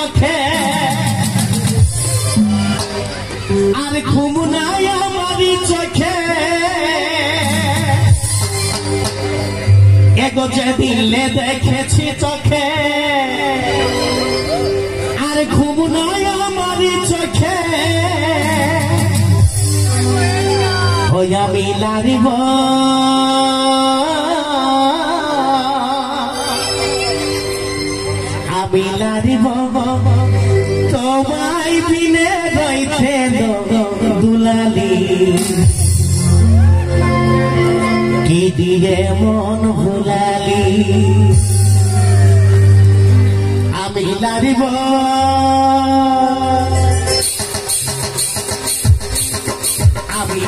চোখে আর ঘুম নাই আমারই চোখে। এগো যে দেখেছি চোখে। আর ঘুম নাই আমারই চোখে। হইয়া মিলারিব। আমি লারিব তোমায় বিনে রইতে দুলালি। কি দিয়ে মন আমি লারিব আমি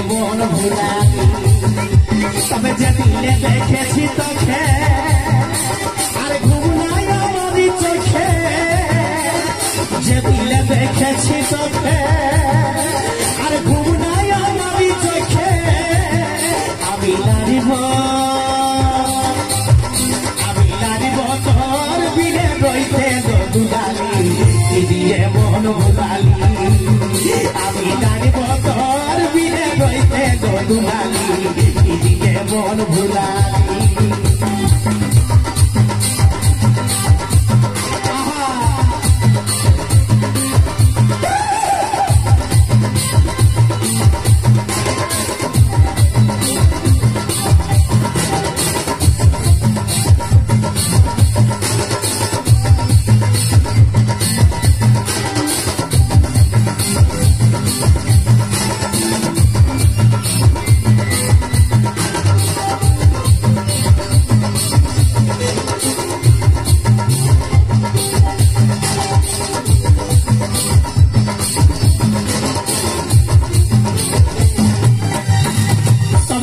দিয়ে মন ভুলালি তবে যে দিলে দেখেছি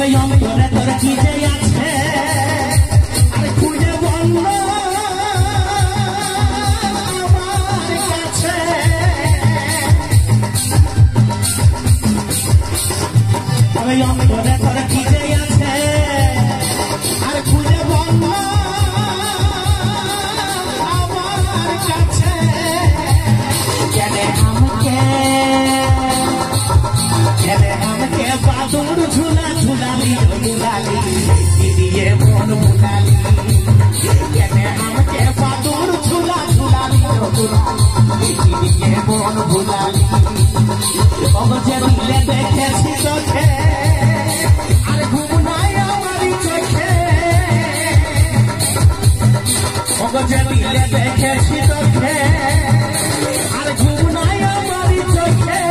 তবে অন্তরে তোর কি মন ভুলালি অবজে দিলে দেখেছি চোখে আর ঘুম নাই আমারই চোখে অবজে দিলে দেখেছি চোখে আর ঘুম নাই আমারই চোখে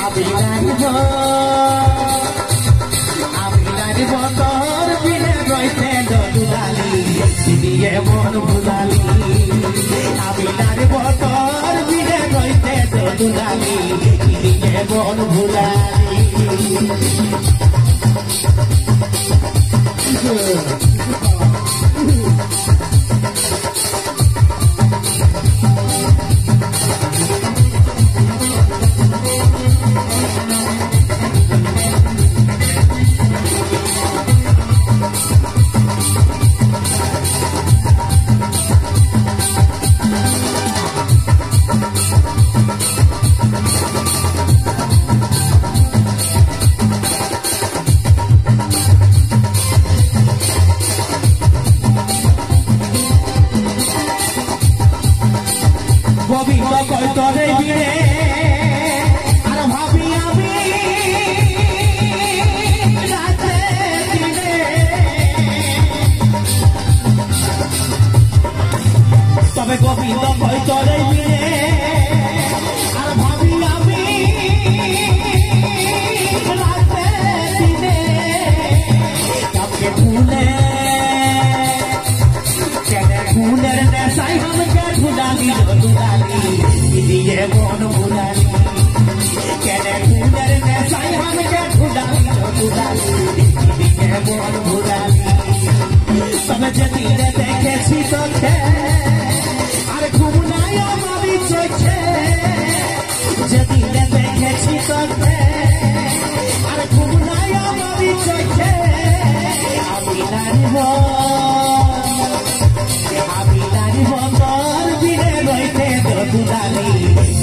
আমি রাখব আমি রাখব তোর রইতে দুলালি দিয়ে মন ভুলালি গোবিন্দ দিয়ে মন ভুলালি কেনে ফুলের নেশাই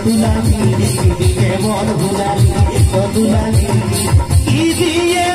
কতুলানি কি দিয়ে বল ভুলানি কতুলানি কি দিয়ে